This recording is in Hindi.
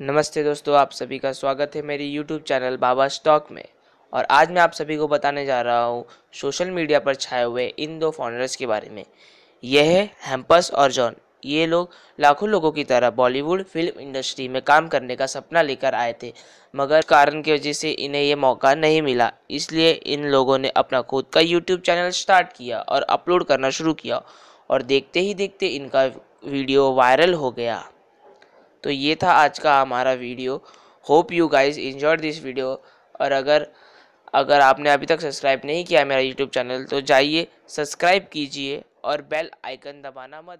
नमस्ते दोस्तों, आप सभी का स्वागत है मेरी यूट्यूब चैनल बाबा स्टॉक में। और आज मैं आप सभी को बताने जा रहा हूँ सोशल मीडिया पर छाए हुए इन दो फाउंडर्स के बारे में। यह है हेम्पस और जॉन। ये लोग लाखों लोगों की तरह बॉलीवुड फ़िल्म इंडस्ट्री में काम करने का सपना लेकर आए थे, मगर कारण की वजह से इन्हें ये मौका नहीं मिला। इसलिए इन लोगों ने अपना खुद का यूट्यूब चैनल स्टार्ट किया और अपलोड करना शुरू किया और देखते ही देखते इनका वीडियो वायरल हो गया। तो ये था आज का हमारा video. Hope you guys enjoy this video और अगर अगर आपने अभी तक सब्सक्राइब नहीं किया मेरा यूट्यूब चैनल तो जाइए सब्सक्राइब कीजिए और बेल आइकन दबाना मत